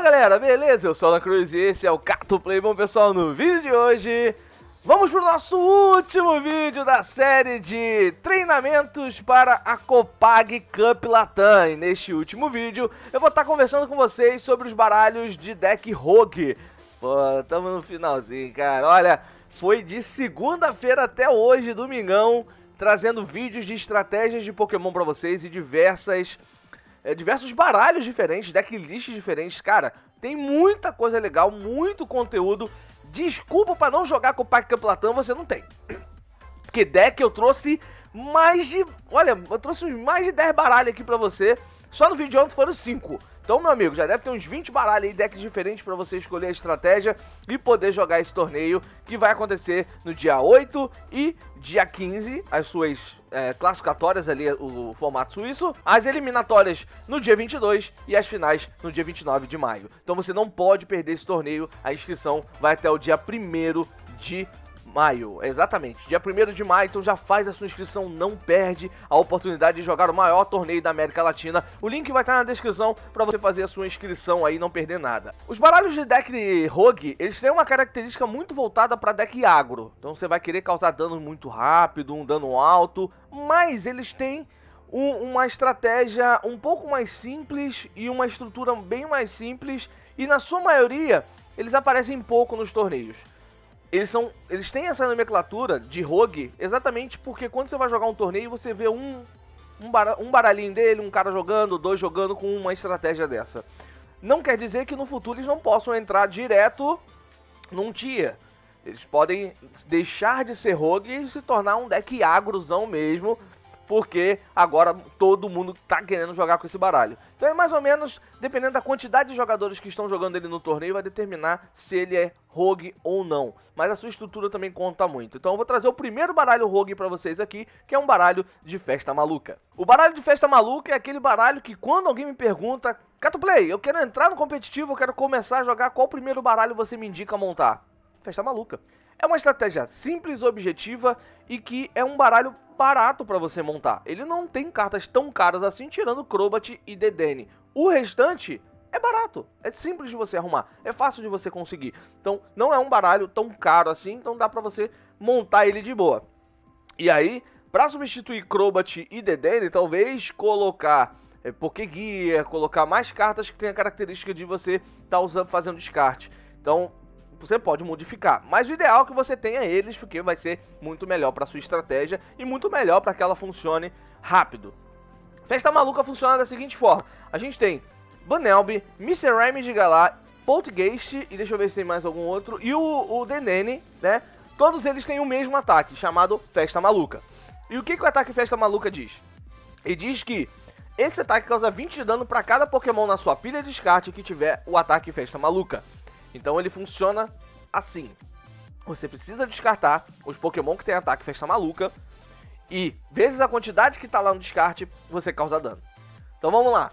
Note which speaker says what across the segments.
Speaker 1: Fala galera, beleza? Eu sou o Ana Cruz e esse é o Cato Play. Bom pessoal, no vídeo de hoje vamos pro nosso último vídeo da série de treinamentos para a Copag Cup Latam. E neste último vídeo eu vou estar conversando com vocês sobre os baralhos de deck Rogue. Pô, tamo no finalzinho, cara. Olha, foi de segunda-feira até hoje, domingão, trazendo vídeos de estratégias de Pokémon para vocês e diversas é, diversos baralhos diferentes, decklists diferentes. Cara, tem muita coisa legal, muito conteúdo. Desculpa para não jogar com o Pack Platão, você não tem. Porque deck eu trouxe mais de... Olha, eu trouxe mais de 10 baralhos aqui pra você. Só no vídeo de ontem foram 5. Então, meu amigo, já deve ter uns 20 baralhos e decks diferentes para você escolher a estratégia e poder jogar esse torneio que vai acontecer no dia 8 e dia 15, as suas é, classificatórias ali, o, o formato suíço, as eliminatórias no dia 22 e as finais no dia 29 de maio. Então você não pode perder esse torneio, a inscrição vai até o dia 1 de maio, exatamente, dia 1 de maio, então já faz a sua inscrição, não perde a oportunidade de jogar o maior torneio da América Latina. O link vai estar na descrição para você fazer a sua inscrição aí e não perder nada. Os baralhos de deck de Rogue, eles têm uma característica muito voltada para deck agro, então você vai querer causar dano muito rápido, um dano alto, mas eles têm um, uma estratégia um pouco mais simples e uma estrutura bem mais simples. E na sua maioria eles aparecem pouco nos torneios eles são. Eles têm essa nomenclatura de rogue exatamente porque quando você vai jogar um torneio, você vê um. Um, um baralhinho dele, um cara jogando, dois jogando com uma estratégia dessa. Não quer dizer que no futuro eles não possam entrar direto num tia. Eles podem deixar de ser rogue e se tornar um deck agrozão mesmo, porque agora todo mundo tá querendo jogar com esse baralho. Então é mais ou menos, dependendo da quantidade de jogadores que estão jogando ele no torneio, vai determinar se ele é rogue ou não. Mas a sua estrutura também conta muito. Então eu vou trazer o primeiro baralho rogue para vocês aqui, que é um baralho de festa maluca. O baralho de festa maluca é aquele baralho que quando alguém me pergunta, Cato Play, eu quero entrar no competitivo, eu quero começar a jogar, qual primeiro baralho você me indica montar? Festa maluca. É uma estratégia simples, objetiva e que é um baralho barato para você montar. Ele não tem cartas tão caras assim, tirando Crobat e Dedenne. O restante é barato, é simples de você arrumar, é fácil de você conseguir. Então, não é um baralho tão caro assim, então dá para você montar ele de boa. E aí, para substituir Crobat e Dedenne, talvez colocar é, Pokéguia, colocar mais cartas que tem a característica de você estar tá usando, fazendo descarte. Então, você pode modificar. Mas o ideal é que você tenha eles, porque vai ser muito melhor para sua estratégia e muito melhor para que ela funcione rápido. Festa Maluca funciona da seguinte forma. A gente tem Banelby, Mr. Rhyme de Galar, Poltergeist, e deixa eu ver se tem mais algum outro, e o, o Denene, né? Todos eles têm o mesmo ataque, chamado Festa Maluca. E o que, que o ataque Festa Maluca diz? Ele diz que esse ataque causa 20 de dano para cada Pokémon na sua pilha de descarte que tiver o ataque Festa Maluca. Então ele funciona assim. Você precisa descartar os Pokémon que tem ataque festa maluca. E vezes a quantidade que tá lá no descarte, você causa dano. Então vamos lá.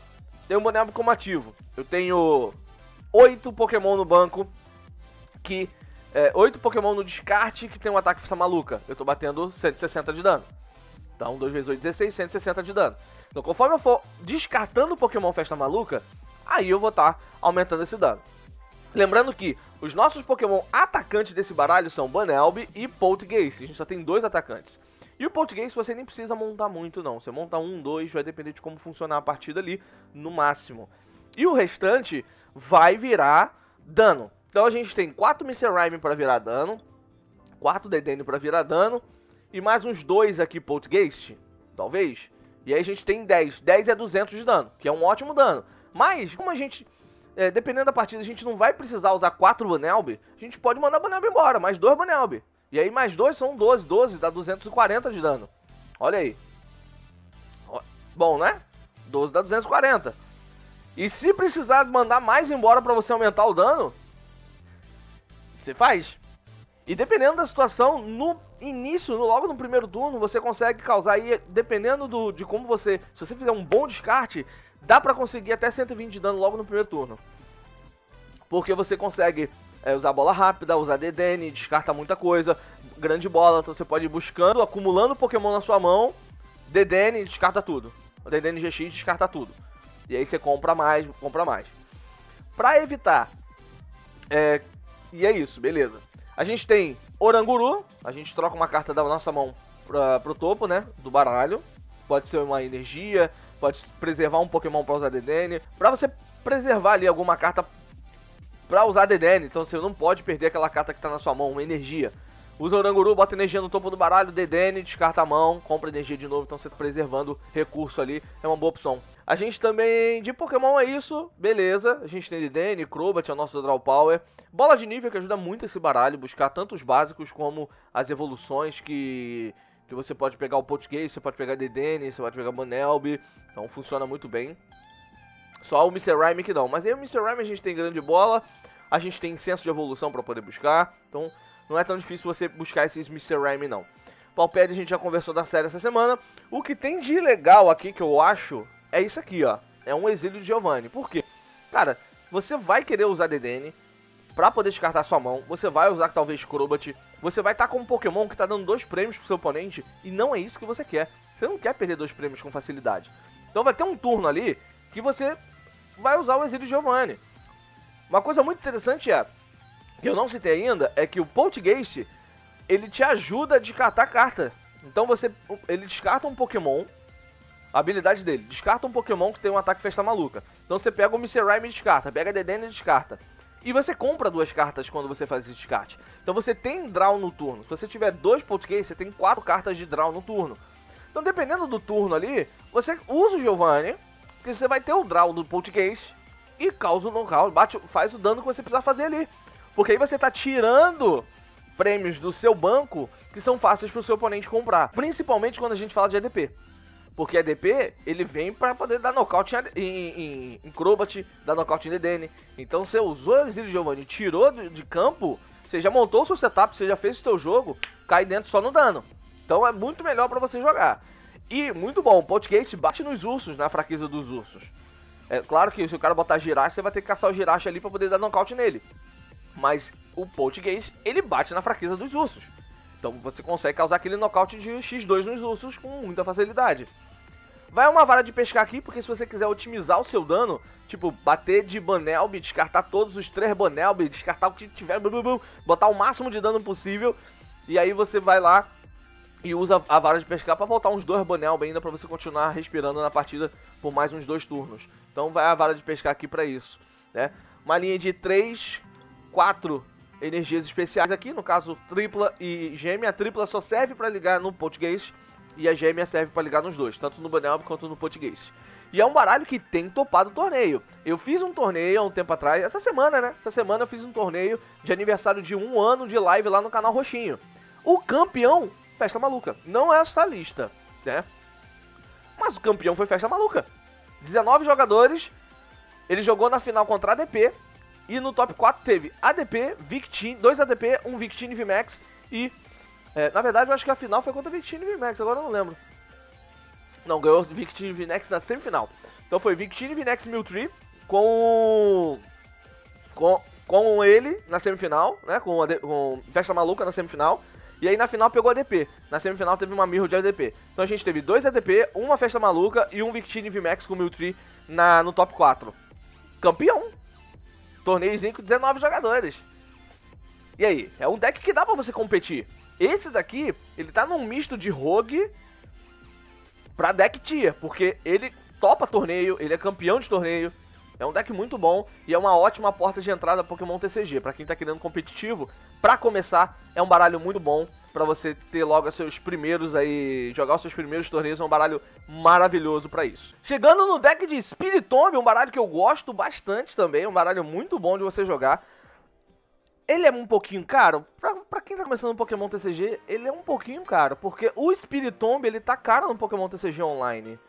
Speaker 1: Tem um Bonelbo como ativo. Eu tenho 8 Pokémon no banco. Que. É, 8 Pokémon no descarte que tem um ataque festa maluca. Eu tô batendo 160 de dano. Então 2 vezes 8, 16, 160 de dano. Então conforme eu for descartando o Pokémon festa maluca, aí eu vou estar tá aumentando esse dano. Lembrando que os nossos Pokémon atacantes desse baralho são Banelby e Poltergeist. A gente só tem dois atacantes. E o Poltergeist você nem precisa montar muito não. Você monta um, dois, vai depender de como funcionar a partida ali, no máximo. E o restante vai virar dano. Então a gente tem 4 Mr. Rhyme para virar dano, 4 Dedenne para virar dano, e mais uns dois aqui Poltergeist, talvez. E aí a gente tem 10. 10 é 200 de dano, que é um ótimo dano. Mas, como a gente é, dependendo da partida, a gente não vai precisar usar quatro Banelby, a gente pode mandar Banelby embora, mais dois Banelby. E aí mais dois são 12, 12 dá 240 de dano. Olha aí. Bom, né? 12 dá 240. E se precisar mandar mais embora para você aumentar o dano, você faz. E dependendo da situação, no início, logo no primeiro turno, você consegue causar aí, dependendo do, de como você... Se você fizer um bom descarte, dá pra conseguir até 120 de dano logo no primeiro turno. Porque você consegue é, usar bola rápida, usar DDN, descarta muita coisa, grande bola, então você pode ir buscando, acumulando Pokémon na sua mão, DDN descarta tudo. DDN GX descarta tudo. E aí você compra mais, compra mais. Pra evitar. É, e é isso, beleza. A gente tem Oranguru, a gente troca uma carta da nossa mão pra, pro topo, né? Do baralho. Pode ser uma energia, pode preservar um Pokémon pra usar DDN. Pra você preservar ali alguma carta pra usar DDN, então você não pode perder aquela carta que tá na sua mão, uma energia. Usa Oranguru, bota energia no topo do baralho, DDN, descarta a mão, compra energia de novo, então você tá preservando recurso ali, é uma boa opção. A gente também, de Pokémon é isso, beleza. A gente tem DDN, Crobat, é o nosso Draw Power. Bola de nível que ajuda muito esse baralho, buscar tanto os básicos como as evoluções que, que você pode pegar o Poltergeist, você pode pegar DDN, você pode pegar Bonelby, então funciona muito bem. Só o Mr. Rhyme que não, mas aí o Mr. Rhyme a gente tem grande bola, a gente tem senso de evolução para poder buscar, então não é tão difícil você buscar esses Mr. Rhyme, não. Palped a gente já conversou da série essa semana. O que tem de legal aqui que eu acho é isso aqui, ó. É um exílio de Giovanni. Por quê? Cara, você vai querer usar DDN pra poder descartar sua mão. Você vai usar talvez Crobat. Você vai estar com um Pokémon que tá dando dois prêmios pro seu oponente. E não é isso que você quer. Você não quer perder dois prêmios com facilidade. Então vai ter um turno ali que você vai usar o exílio Giovanni. Uma coisa muito interessante é que eu não citei ainda, é que o Poltergeist, ele te ajuda a descartar carta. Então você, ele descarta um Pokémon, a habilidade dele, descarta um Pokémon que tem um ataque festa maluca. Então você pega o Mr. Rhyme e descarta, pega a Dedenne e descarta. E você compra duas cartas quando você faz esse descarte. Então você tem draw no turno. Se você tiver dois Poltergeist, você tem quatro cartas de draw no turno. Então dependendo do turno ali, você usa o Giovanni, que você vai ter o draw do Poltergeist e causa o knockout, bate, faz o dano que você precisar fazer ali. Porque aí você tá tirando prêmios do seu banco que são fáceis pro seu oponente comprar. Principalmente quando a gente fala de ADP. Porque ADP, ele vem para poder dar nocaute em, em, em Crobat, dar nocaute em DDN. Então você usou o Exílio Giovanni, tirou de, de, campo, você já montou o seu setup, você já fez o seu jogo, cai dentro só no dano. Então é muito melhor para você jogar. E muito bom, o Podcast bate nos ursos, na fraqueza dos ursos. É claro que se o cara botar Girache, você vai ter que caçar o Girache ali para poder dar nocaute nele. Mas o Poltergeist, ele bate na fraqueza dos ursos. Então você consegue causar aquele nocaute de X2 nos ursos com muita facilidade. Vai uma vara de pescar aqui, porque se você quiser otimizar o seu dano, tipo, bater de Banelby, descartar todos os três Banelby, descartar o que tiver, botar o máximo de dano possível, e aí você vai lá e usa a vara de pescar para voltar uns dois Banelby ainda para você continuar respirando na partida por mais uns dois turnos. Então vai a vara de pescar aqui para isso, né? Uma linha de 3 quatro energias especiais aqui, no caso tripla e gêmea. A tripla só serve para ligar no Poltergeist e a gêmea serve para ligar nos dois, tanto no Banelb quanto no Poltergeist. E é um baralho que tem topado o torneio. Eu fiz um torneio há um tempo atrás, essa semana, né? Essa semana eu fiz um torneio de aniversário de um ano de live lá no canal Roxinho. O campeão, Festa Maluca. Não é essa lista, né? Mas o campeão foi Festa Maluca. 19 jogadores. Ele jogou na final contra a ADP. E no top 4 teve ADP, Victini, 2 ADP, 1 um Victini VMAX e. É, na verdade, eu acho que a final foi contra Victini VMAX, agora eu não lembro. Não, ganhou Victini VMAX na semifinal. Então foi Victini VMAX Mewtwo com. Com, com ele na semifinal, né? Com, AD, com Festa Maluca na semifinal. E aí na final pegou ADP. Na semifinal teve uma Mirror de ADP. Então a gente teve dois ADP, uma Festa Maluca e um Victini VMAX com Mewtwo na, no top 4. Campeão! Torneiozinho com 19 jogadores. E aí? É um deck que dá pra você competir. Esse daqui, ele tá num misto de rogue pra deck tier, porque ele topa torneio, ele é campeão de torneio. É um deck muito bom e é uma ótima porta de entrada Pokémon TCG. Para quem tá querendo competitivo, para começar, é um baralho muito bom para você ter logo seus primeiros aí, jogar os seus primeiros torneios, é um baralho maravilhoso para isso. Chegando no deck de Spiritomb, um baralho que eu gosto bastante também, um baralho muito bom de você jogar. Ele é um pouquinho caro, pra, pra quem tá começando no Pokémon TCG, ele é um pouquinho caro, porque o Spiritomb, ele tá caro no Pokémon TCG Online.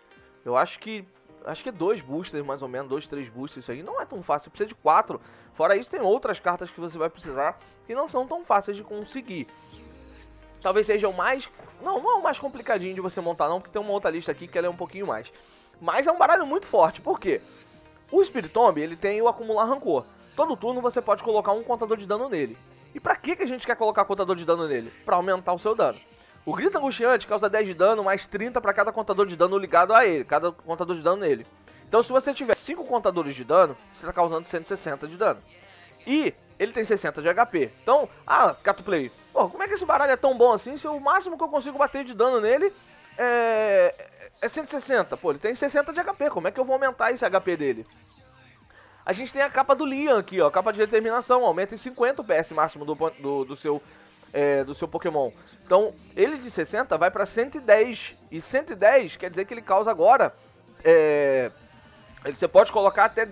Speaker 1: Eu acho que acho que dois boosters, mais ou menos, dois, três boosters, isso aí não é tão fácil, precisa de quatro. Fora isso, tem outras cartas que você vai precisar que não são tão fáceis de conseguir. Talvez seja o mais. Não, não é o mais complicadinho de você montar, não, porque tem uma outra lista aqui que ela é um pouquinho mais. Mas é um baralho muito forte, por quê? O Spiritomb, ele tem o acumular rancor. Todo turno você pode colocar um contador de dano nele. E pra que, que a gente quer colocar contador de dano nele? Pra aumentar o seu dano. O Grito Angustiante causa 10 de dano, mais 30 para cada contador de dano ligado a ele, cada contador de dano nele. Então se você tiver 5 contadores de dano, você está causando 160 de dano. E ele tem 60 de HP. Então, ah, Cato Play, pô, como é que esse baralho é tão bom assim se o máximo que eu consigo bater de dano nele é, é 160? Pô, ele tem 60 de HP, como é que eu vou aumentar esse HP dele? A gente tem a capa do Lian aqui, ó, capa de determinação, aumenta em 50 o PS máximo do, do, do seu é, do seu Pokémon. Então, ele de 60 vai para 110. E 110 quer dizer que ele causa agora. É, você pode colocar até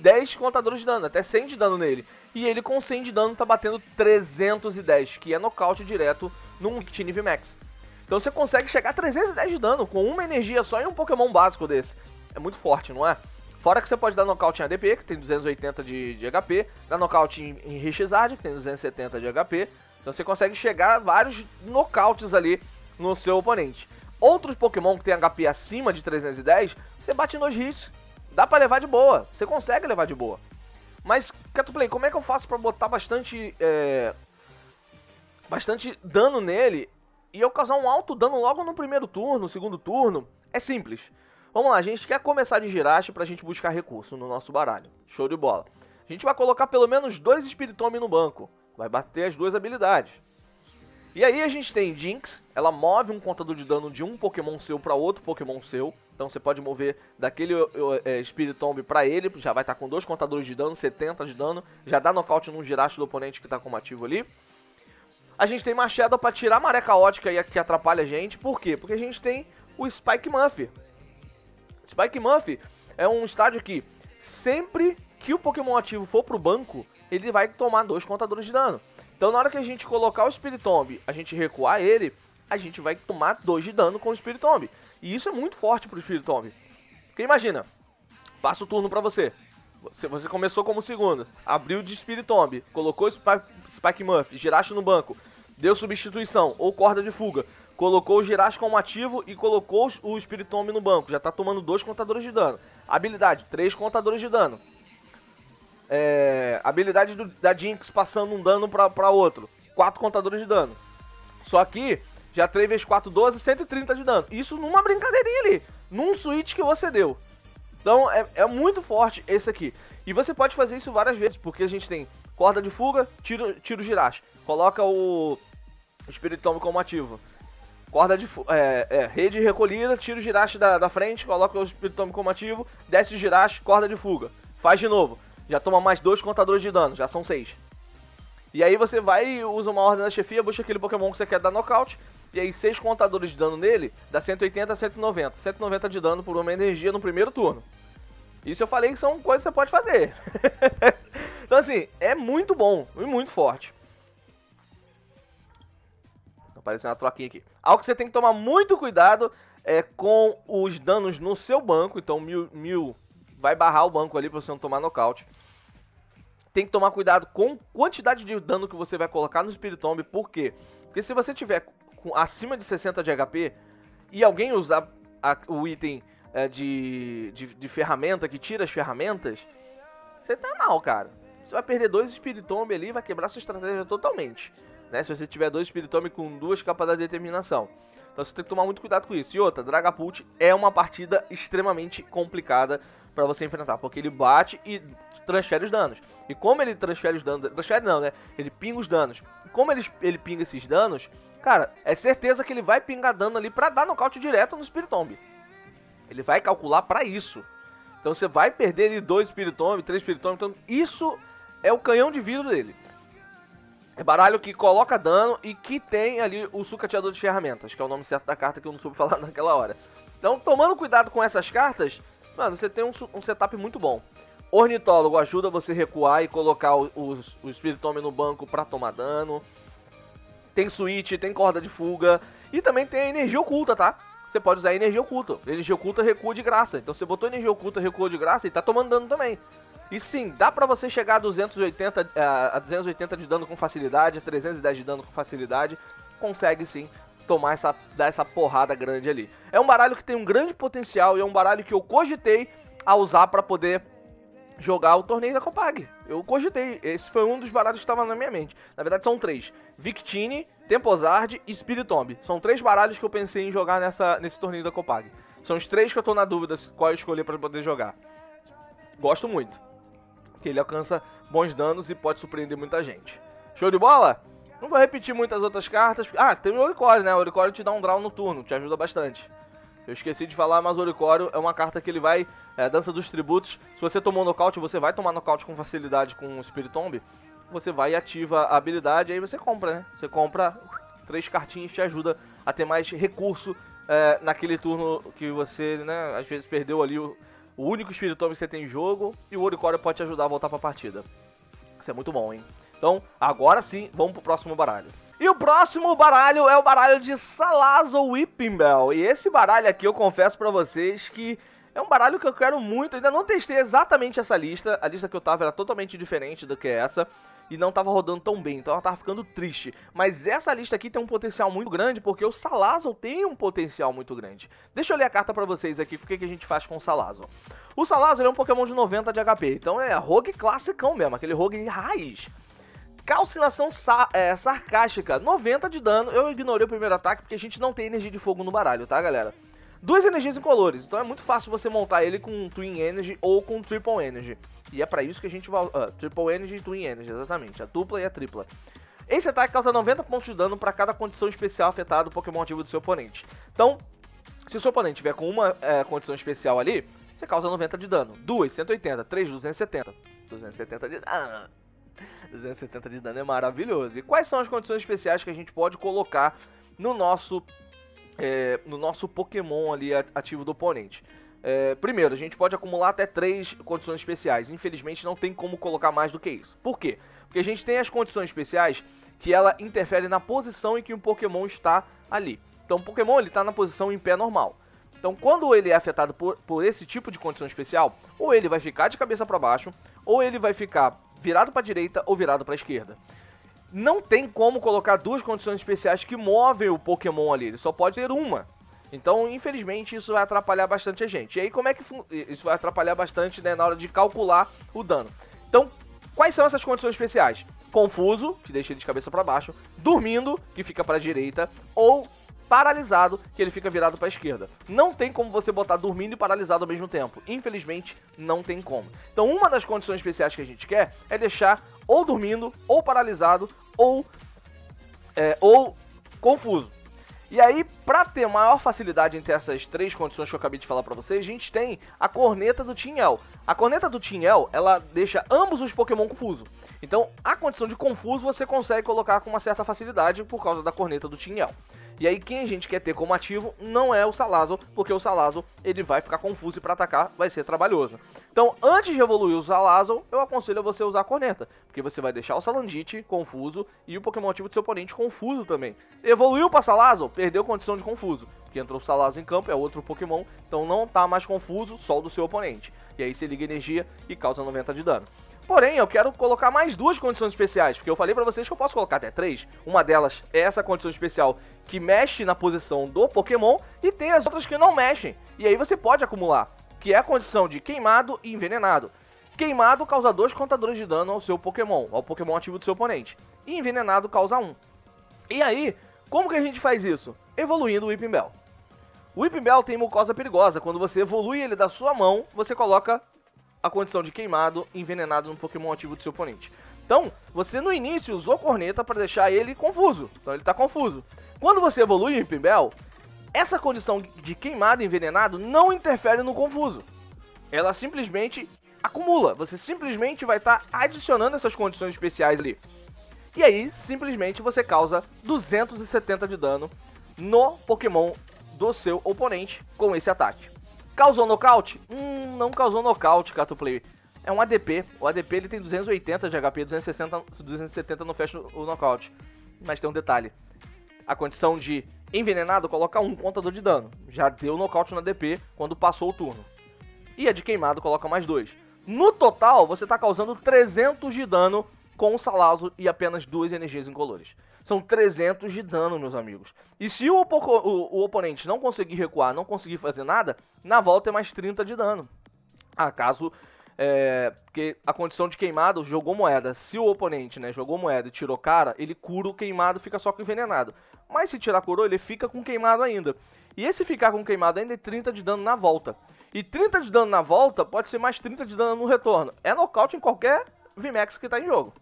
Speaker 1: 10 contadores de dano, até 100 de dano nele. E ele com 100 de dano tá batendo 310, que é nocaute direto num Tiniv Max. Então você consegue chegar a 310 de dano com uma energia só em um Pokémon básico desse. É muito forte, não é? Fora que você pode dar nocaute em ADP, que tem 280 de, de HP, dar nocaute em, em que tem 270 de HP. Então você consegue chegar a vários nocautes ali no seu oponente. Outros Pokémon que tem HP acima de 310, você bate nos hits, dá pra levar de boa. Você consegue levar de boa. Mas, Catuplay, como é que eu faço pra botar bastante. É, bastante dano nele e eu causar um alto dano logo no primeiro turno, no segundo turno? É simples. Vamos lá, a gente quer começar de Girache pra gente buscar recurso no nosso baralho. Show de bola. A gente vai colocar pelo menos dois Spiritome no banco. Vai bater as duas habilidades. E aí a gente tem Jinx, ela move um contador de dano de um Pokémon seu para outro Pokémon seu. Então você pode mover daquele é, Spirit Tomb pra ele, já vai estar tá com dois contadores de dano, 70 de dano, já dá nocaute num girache do oponente que tá combativo ali. A gente tem Machado para tirar a maré caótica que atrapalha a gente, por quê? Porque a gente tem o Spike Muff. Spike Muff é um estádio que sempre que o Pokémon ativo for pro banco, ele vai tomar dois contadores de dano. Então na hora que a gente colocar o Spiritomb, a gente recuar ele, a gente vai tomar dois de dano com o Spiritomb. E isso é muito forte pro Spiritomb. Porque imagina, passa o turno pra você. Você, começou como segundo, abriu de Spiritomb, colocou Spike, Spike Muff, giraste no banco, deu substituição ou corda de fuga, colocou o Girache como ativo e colocou o Spiritomb no banco. Já tá tomando dois contadores de dano. Habilidade, três contadores de dano. É, habilidade do, da Jinx passando um dano para outro. 4 contadores de dano. Só que já 3 vezes 4, 12, 130 de dano. Isso numa brincadeirinha ali. Num switch que você deu. Então é, é muito forte esse aqui. E você pode fazer isso várias vezes, porque a gente tem corda de fuga, tiro, tiro girache. Coloca o Espiritomb como ativo. Corda de é, é, rede recolhida, tiro girache da, da frente, coloca o Espiritomb como ativo, desce o girache, corda de fuga. Faz de novo já toma mais dois contadores de dano, já são seis. E aí você vai e usa uma ordem da chefia, busca aquele Pokémon que você quer dar nocaute, e aí seis contadores de dano nele dá 180 a 190. 190 de dano por uma energia no primeiro turno. Isso eu falei que são coisas que você pode fazer. então assim, é muito bom e muito forte. Aparecendo uma troquinha aqui. Algo que você tem que tomar muito cuidado é com os danos no seu banco. Então mil, mil vai barrar o banco ali pra você não tomar nocaute. Tem que tomar cuidado com quantidade de dano que você vai colocar no Spiritomb, por quê? Porque se você tiver com, acima de 60 de HP e alguém usar a, o item é, de, de, de, ferramenta que tira as ferramentas, você tá mal, cara. Você vai perder dois Spiritomb ali vai quebrar sua estratégia totalmente. Né? Se você tiver dois Spiritomb com duas capas da determinação. Então você tem que tomar muito cuidado com isso. E outra, Dragapult é uma partida extremamente complicada para você enfrentar, porque ele bate e transfere os danos. E como ele transfere os danos, transfere não, né? Ele pinga os danos. E como ele, ele pinga esses danos, cara, é certeza que ele vai pingar dano ali para dar nocaute direto no Spiritomb. Ele vai calcular para isso. Então você vai perder ali dois Spiritomb, três Spiritomb, então isso é o canhão de vidro dele. É baralho que coloca dano e que tem ali o sucateador de ferramentas, que é o nome certo da carta que eu não soube falar naquela hora. Então, tomando cuidado com essas cartas, Mano, você tem um, um setup muito bom. Ornitólogo ajuda você a recuar e colocar o, o, o no banco pra tomar dano. Tem switch, tem corda de fuga. E também tem a energia oculta, tá? Você pode usar a energia oculta. A energia oculta recua de graça. Então você botou energia oculta, recua de graça e tá tomando dano também. E sim, dá pra você chegar a 280, a 280 de dano com facilidade, a 310 de dano com facilidade. Consegue sim tomar essa, dar essa porrada grande ali. É um baralho que tem um grande potencial e é um baralho que eu cogitei a usar para poder jogar o torneio da Copag. Eu cogitei, esse foi um dos baralhos que estava na minha mente. Na verdade são três: Victini, Temposard e Spiritomb. São três baralhos que eu pensei em jogar nessa, nesse torneio da Copag. São os três que eu tô na dúvida qual escolher para poder jogar. Gosto muito. Que ele alcança bons danos e pode surpreender muita gente. Show de bola? Não vou repetir muitas outras cartas. Ah, tem o Oricore, né? O Oricore te dá um draw no turno, te ajuda bastante. Eu esqueci de falar, mas o Oricore é uma carta que ele vai... É, dança dos tributos. Se você tomou nocaute, você vai tomar nocaute com facilidade com o Spirit Tomb. Você vai e ativa a habilidade, aí você compra, né? Você compra três cartinhas, te ajuda a ter mais recurso é, naquele turno que você, né, às vezes perdeu ali o, o único Spirit Tomb que você tem em jogo. E o Oricore pode te ajudar a voltar pra partida. Isso é muito bom, hein? Então, agora sim, vamos pro próximo baralho. E o próximo baralho é o baralho de Salazo Whipping Bell. E esse baralho aqui eu confesso para vocês que é um baralho que eu quero muito. Ainda não testei exatamente essa lista. A lista que eu tava era totalmente diferente do que essa. E não tava rodando tão bem, então ela tava ficando triste. Mas essa lista aqui tem um potencial muito grande, porque o Salazo tem um potencial muito grande. Deixa eu ler a carta pra vocês aqui, o que, a gente faz com o Salazo. O Salazo é um Pokémon de 90 de HP, então é rogue classicão mesmo, aquele rogue raiz. Calcinação sa é, sarcástica, 90 de dano. Eu ignorei o primeiro ataque porque a gente não tem energia de fogo no baralho, tá, galera? Duas energias incolores, então é muito fácil você montar ele com Twin Energy ou com Triple Energy. E é para isso que a gente vai... Uh, triple Energy e Twin Energy, exatamente. A dupla e a tripla. Esse ataque causa 90 pontos de dano para cada condição especial afetada do Pokémon ativo do seu oponente. Então, se o seu oponente tiver com uma é, condição especial ali, você causa 90 de dano. Duas, 180. Três, 270. 270 de dano. 270 de dano é maravilhoso. E quais são as condições especiais que a gente pode colocar no nosso, é, no nosso Pokémon ali ativo do oponente? É, primeiro, a gente pode acumular até três condições especiais. Infelizmente, não tem como colocar mais do que isso. Por quê? Porque a gente tem as condições especiais que ela interfere na posição em que o Pokémon está ali. Então, o Pokémon ele está na posição em pé normal. Então, quando ele é afetado por, por esse tipo de condição especial, ou ele vai ficar de cabeça para baixo, ou ele vai ficar virado para a direita ou virado para a esquerda. Não tem como colocar duas condições especiais que movem o Pokémon ali, ele só pode ter uma. Então, infelizmente, isso vai atrapalhar bastante a gente. E aí, como é que isso vai atrapalhar bastante né, na hora de calcular o dano? Então, quais são essas condições especiais? Confuso, que deixa ele de cabeça para baixo, dormindo, que fica para a direita, ou paralisado, que ele fica virado para a esquerda. Não tem como você botar dormindo e paralisado ao mesmo tempo. Infelizmente, não tem como. Então, uma das condições especiais que a gente quer é deixar ou dormindo, ou paralisado, ou, é, ou confuso. E aí, para ter maior facilidade entre essas três condições que eu acabei de falar para vocês, a gente tem a corneta do Tinhel. A corneta do Tinhel, ela deixa ambos os Pokémon confusos. Então, a condição de confuso você consegue colocar com uma certa facilidade por causa da corneta do Tinhel. E aí quem a gente quer ter como ativo não é o Salazo, porque o Salazo ele vai ficar confuso e para atacar vai ser trabalhoso. Então, antes de evoluir o Salazo, eu aconselho a você usar a corneta, porque você vai deixar o Salandit confuso e o Pokémon ativo do seu oponente confuso também. Evoluiu para Salazo, perdeu condição de confuso, porque entrou o Salazo em campo, é outro Pokémon, então não tá mais confuso, só o do seu oponente. E aí você liga energia e causa 90 de dano. Porém, eu quero colocar mais duas condições especiais, porque eu falei para vocês que eu posso colocar até três. Uma delas é essa condição especial que mexe na posição do Pokémon e tem as outras que não mexem. E aí você pode acumular, que é a condição de queimado e envenenado. Queimado causa dois contadores de dano ao seu Pokémon, ao Pokémon ativo do seu oponente. E envenenado causa um. E aí, como que a gente faz isso? Evoluindo o Whipping Bell. O Whipping Bell tem mucosa perigosa. Quando você evolui ele da sua mão, você coloca a condição de queimado envenenado no Pokémon ativo do seu oponente. Então, você no início usou corneta para deixar ele confuso. Então ele está confuso. Quando você evolui em Pimbel, essa condição de queimado envenenado não interfere no confuso. Ela simplesmente acumula. Você simplesmente vai estar tá adicionando essas condições especiais ali. E aí, simplesmente você causa 270 de dano no Pokémon do seu oponente com esse ataque. Causou nocaute? Hum, não causou nocaute, Cato Play. É um ADP. O ADP ele tem 280 de HP, 260, 270 no fecha o nocaute. Mas tem um detalhe. A condição de envenenado coloca um contador de dano. Já deu nocaute no ADP quando passou o turno. E a de queimado coloca mais dois. No total, você está causando 300 de dano com o Salazo e apenas duas energias incolores. São 300 de dano, meus amigos. E se o, o, o, oponente não conseguir recuar, não conseguir fazer nada, na volta é mais 30 de dano. Acaso é, que a condição de queimado jogou moeda. Se o oponente né, jogou moeda e tirou cara, ele cura o queimado fica só com envenenado. Mas se tirar coroa, ele fica com queimado ainda. E esse ficar com queimado ainda é 30 de dano na volta. E 30 de dano na volta pode ser mais 30 de dano no retorno. É nocaute em qualquer VMAX que tá em jogo.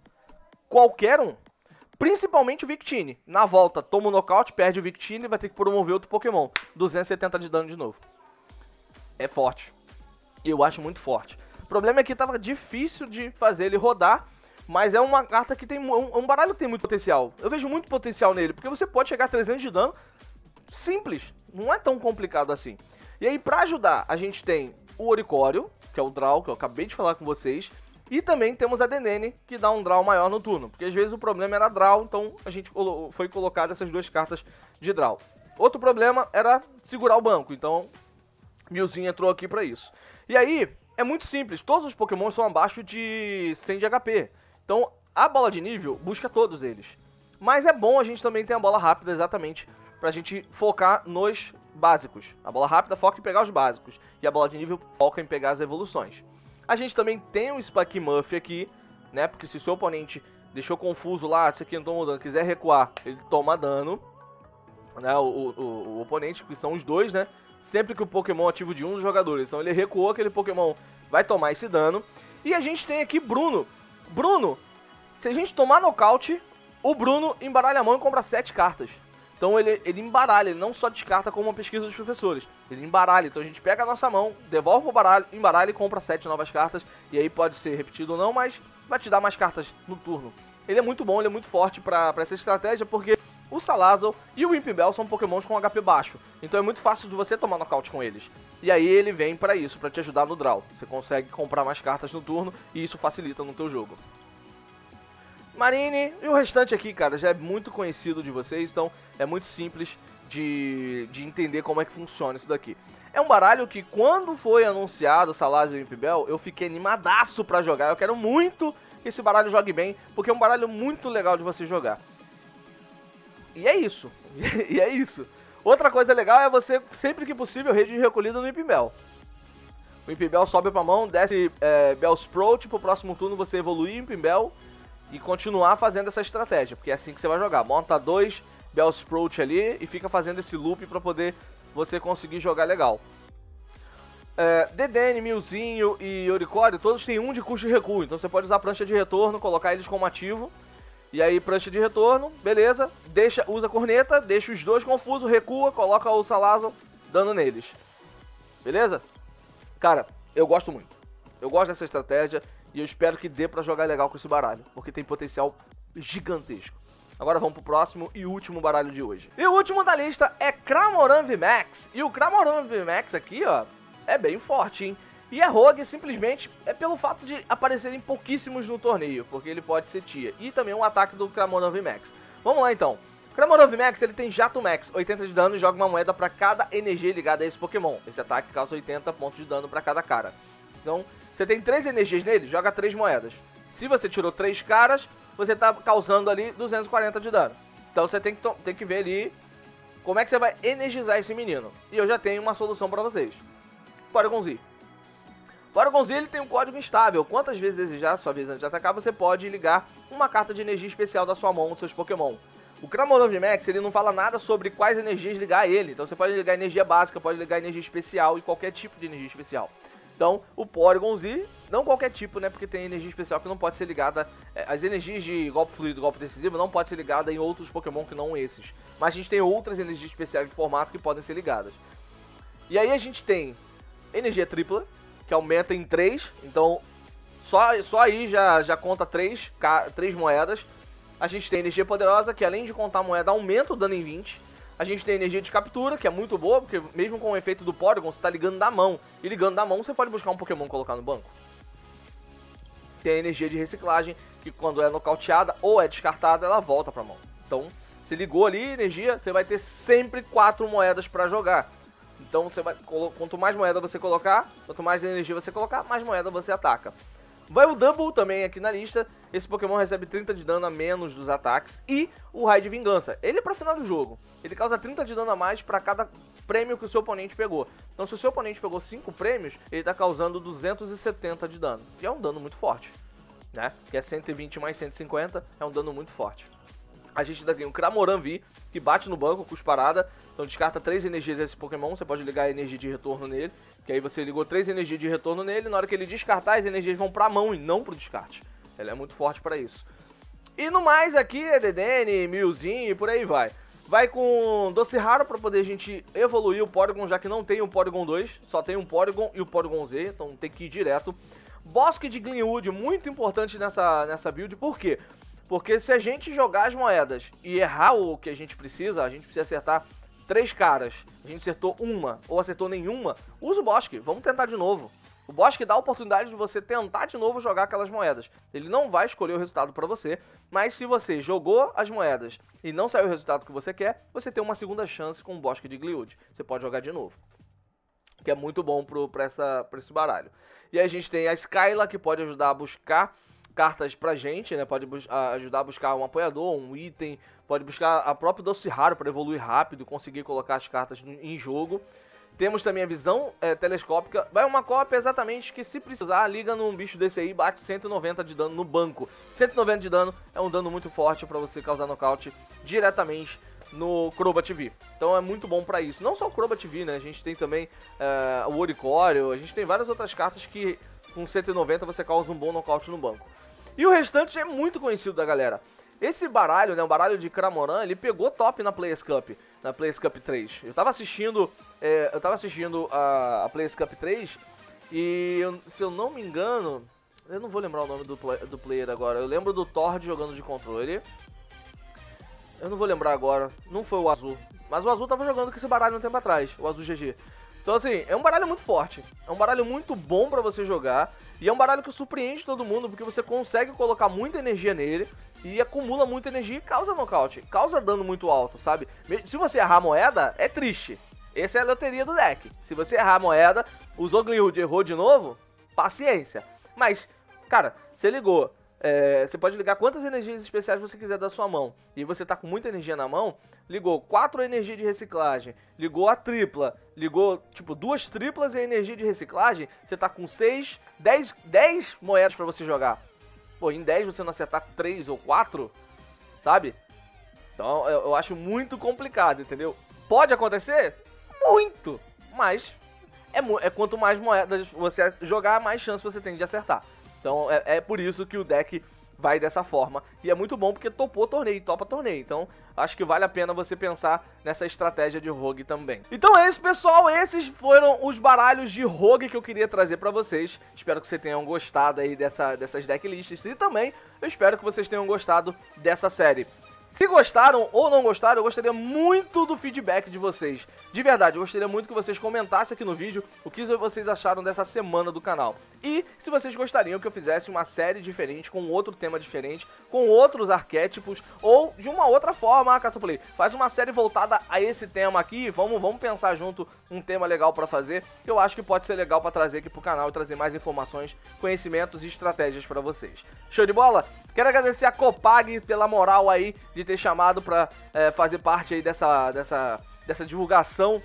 Speaker 1: Qualquer um. Principalmente o Victini. Na volta, toma o nocaute, perde o Victini e vai ter que promover outro Pokémon. 270 de dano de novo. É forte. Eu acho muito forte. O problema é que tava difícil de fazer ele rodar. Mas é uma carta que tem um, um baralho que tem muito potencial. Eu vejo muito potencial nele, porque você pode chegar a 300 de dano simples. Não é tão complicado assim. E aí, pra ajudar, a gente tem o Oricório, que é o draw que eu acabei de falar com vocês. E também temos a Denene, que dá um draw maior no turno. Porque às vezes o problema era draw, então a gente foi colocado essas duas cartas de draw. Outro problema era segurar o banco, então Milzinho entrou aqui para isso. E aí, é muito simples, todos os Pokémon são abaixo de 100 de HP. Então, a bola de nível busca todos eles. Mas é bom a gente também ter a bola rápida exatamente pra gente focar nos básicos. A bola rápida foca em pegar os básicos. E a bola de nível foca em pegar as evoluções. A gente também tem o Spike Muff aqui, né? Porque se o seu oponente deixou confuso lá, isso aqui não toma dano, quiser recuar, ele toma dano. Né? O, o, o, oponente, que são os dois, né? Sempre que o Pokémon ativo de um dos jogadores. Então ele recuou, aquele Pokémon vai tomar esse dano. E a gente tem aqui Bruno. Bruno, se a gente tomar nocaute, o Bruno embaralha a mão e compra 7 cartas. Então ele, ele embaralha, ele não só descarta como uma pesquisa dos professores. Ele embaralha. Então a gente pega a nossa mão, devolve o baralho, embaralha e compra sete novas cartas. E aí pode ser repetido ou não, mas vai te dar mais cartas no turno. Ele é muito bom, ele é muito forte para essa estratégia, porque o Salazzle e o Impibel são pokémons com HP baixo. Então é muito fácil de você tomar nocaute com eles. E aí ele vem para isso, para te ajudar no draw. Você consegue comprar mais cartas no turno e isso facilita no teu jogo. Marine e o restante aqui, cara, já é muito conhecido de vocês, então é muito simples de, de entender como é que funciona isso daqui. É um baralho que quando foi anunciado Salazar e Impibel, eu fiquei animadaço para jogar. Eu quero muito que esse baralho jogue bem, porque é um baralho muito legal de você jogar. E é isso. e é isso. Outra coisa legal é você, sempre que possível, rede recolhida no Impibel. O Impibel sobe pra mão, desce é, Bellsprout, pro próximo turno você evoluir o Impibel e continuar fazendo essa estratégia, porque é assim que você vai jogar. Monta dois Bellsprout ali e fica fazendo esse loop para poder você conseguir jogar legal. É, DDN, Milzinho e Oricore, todos têm um de custo de recuo, então você pode usar prancha de retorno, colocar eles como ativo. E aí, prancha de retorno, beleza, deixa, usa a corneta, deixa os dois confusos, recua, coloca o Salazo dando neles. Beleza? Cara, eu gosto muito. Eu gosto dessa estratégia. E eu espero que dê para jogar legal com esse baralho, porque tem potencial gigantesco. Agora vamos pro próximo e último baralho de hoje. E o último da lista é Cramoran VMAX. E o Cramoran VMAX aqui, ó, é bem forte, hein? E a Rogue simplesmente é pelo fato de aparecerem pouquíssimos no torneio, porque ele pode ser tia. E também um ataque do Cramoran VMAX. Vamos lá então. Cramoran VMAX ele tem Jato Max, 80 de dano e joga uma moeda para cada energia ligada a esse Pokémon. Esse ataque causa 80 pontos de dano para cada cara. Então, você tem três energias nele, joga três moedas. Se você tirou três caras, você tá causando ali 240 de dano. Então você tem que, tem que ver ali como é que você vai energizar esse menino. E eu já tenho uma solução para vocês. Porygon Z. Porygon Z ele tem um código instável. Quantas vezes desejar, sua vez antes de atacar, você pode ligar uma carta de energia especial da sua mão nos seus Pokémon. O Cramorant Max ele não fala nada sobre quais energias ligar a ele. Então você pode ligar energia básica, pode ligar energia especial e qualquer tipo de energia especial. Então, o Porygon Z, não qualquer tipo, né? Porque tem energia especial que não pode ser ligada. É, as energias de golpe fluido golpe decisivo não pode ser ligada em outros Pokémon que não esses. Mas a gente tem outras energias especiais de formato que podem ser ligadas. E aí a gente tem energia tripla, que aumenta em 3. Então, só, só aí já, já conta 3, 3 moedas. A gente tem energia poderosa, que além de contar moeda, aumenta o dano em 20. A gente tem energia de captura, que é muito boa, porque mesmo com o efeito do Porygon, você está ligando da mão. E ligando da mão, você pode buscar um Pokémon e colocar no banco. Tem a energia de reciclagem, que quando é nocauteada ou é descartada, ela volta pra mão. Então, você ligou ali energia, você vai ter sempre quatro moedas para jogar. Então, você vai, quanto mais moeda você colocar, quanto mais energia você colocar, mais moeda você ataca. Vai o Double também aqui na lista. Esse Pokémon recebe 30 de dano a menos dos ataques. E o Raio de Vingança. Ele é pra final do jogo. Ele causa 30 de dano a mais para cada prêmio que o seu oponente pegou. Então se o seu oponente pegou 5 prêmios, ele tá causando 270 de dano. Que é um dano muito forte. Né? Que é 120 mais 150, é um dano muito forte. A gente ainda tem o Cramoran V, que bate no banco, custa parada. Então descarta três energias desse Pokémon, você pode ligar a energia de retorno nele. Que aí você ligou três energias de retorno nele, na hora que ele descartar, as energias vão pra mão e não pro descarte. Ela é muito forte para isso. E no mais aqui é Milzinho e por aí vai. Vai com Doce Raro para poder a gente evoluir o Porygon, já que não tem um Porygon 2, só tem um Porygon e o Porygon Z, então tem que ir direto. Bosque de Glenwood, muito importante nessa, nessa build, por quê? Porque se a gente jogar as moedas e errar o que a gente precisa, a gente precisa acertar três caras, a gente acertou uma ou acertou nenhuma, usa o Bosque, vamos tentar de novo. O Bosque dá a oportunidade de você tentar de novo jogar aquelas moedas. Ele não vai escolher o resultado para você, mas se você jogou as moedas e não saiu o resultado que você quer, você tem uma segunda chance com o Bosque de Gliud. Você pode jogar de novo. Que é muito bom para esse baralho. E a gente tem a Skyla, que pode ajudar a buscar cartas pra gente, né? Pode ajudar a buscar um apoiador, um item, pode buscar a própria Doce Raro para evoluir rápido e conseguir colocar as cartas em jogo. Temos também a visão é, telescópica. Vai uma cópia exatamente que se precisar, liga num bicho desse aí bate 190 de dano no banco. 190 de dano é um dano muito forte para você causar nocaute diretamente no Crobat TV. Então é muito bom para isso. Não só o Crobat TV, né? A gente tem também é, o Oricorio, a gente tem várias outras cartas que com 190 você causa um bom nocaute no banco. E o restante é muito conhecido da galera. Esse baralho, né, o baralho de Cramoran, ele pegou top na Players Cup, na Players Cup 3. Eu tava assistindo, é, eu tava assistindo a, a Players Cup 3 e, se eu não me engano, eu não vou lembrar o nome do, do player agora. Eu lembro do Tord jogando de controle. Eu não vou lembrar agora, não foi o Azul. Mas o Azul tava jogando com esse baralho um tempo atrás, o Azul GG. Então, assim, é um baralho muito forte. É um baralho muito bom para você jogar. E é um baralho que surpreende todo mundo, porque você consegue colocar muita energia nele e acumula muita energia e causa nocaute. Causa dano muito alto, sabe? Se você errar a moeda, é triste. Essa é a loteria do deck. Se você errar a moeda, usou Glenwood errou de novo, paciência. Mas, cara, você ligou. É, você pode ligar quantas energias especiais você quiser da sua mão. E você tá com muita energia na mão, ligou 4 energias de reciclagem, ligou a tripla, ligou, tipo, duas triplas e a energia de reciclagem, você tá com 6, 10, 10 moedas para você jogar pô, em 10 você não acertar 3 ou 4, sabe? Então eu, eu acho muito complicado, entendeu? Pode acontecer? Muito! Mas é, é, quanto mais moedas você jogar, mais chance você tem de acertar. Então é, é por isso que o deck vai dessa forma. E é muito bom porque topou torneio, topa torneio. Então, acho que vale a pena você pensar nessa estratégia de rogue também. Então é isso, pessoal. Esses foram os baralhos de rogue que eu queria trazer para vocês. Espero que vocês tenham gostado aí dessa, dessas decklists. E também eu espero que vocês tenham gostado dessa série. Se gostaram ou não gostaram, eu gostaria muito do feedback de vocês. De verdade, eu gostaria muito que vocês comentassem aqui no vídeo o que vocês acharam dessa semana do canal. E se vocês gostariam que eu fizesse uma série diferente, com outro tema diferente, com outros arquétipos, ou de uma outra forma, ah, Catuplay, faz uma série voltada a esse tema aqui, vamos, vamos pensar junto um tema legal para fazer, que eu acho que pode ser legal para trazer aqui pro canal e trazer mais informações, conhecimentos e estratégias para vocês. Show de bola? Quero agradecer a Copag pela moral aí de ter chamado para é, fazer parte aí dessa, dessa, dessa divulgação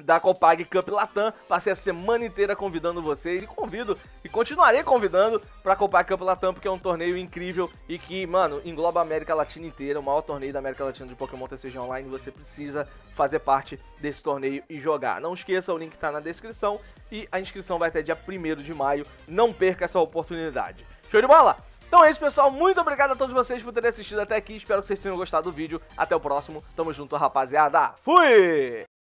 Speaker 1: da Copag Cup Latam. Passei a semana inteira convidando vocês e convido e continuarei convidando para a Copag Cup Latam porque é um torneio incrível e que, mano, engloba a América Latina inteira, o maior torneio da América Latina de Pokémon TCG Online. Você precisa fazer parte desse torneio e jogar. Não esqueça, o link está na descrição e a inscrição vai até dia 1 de maio. Não perca essa oportunidade. Show de bola? Então é isso, pessoal. Muito obrigado a todos vocês por terem assistido até aqui. Espero que vocês tenham gostado do vídeo. Até o próximo. Tamo junto, rapaziada. Fui!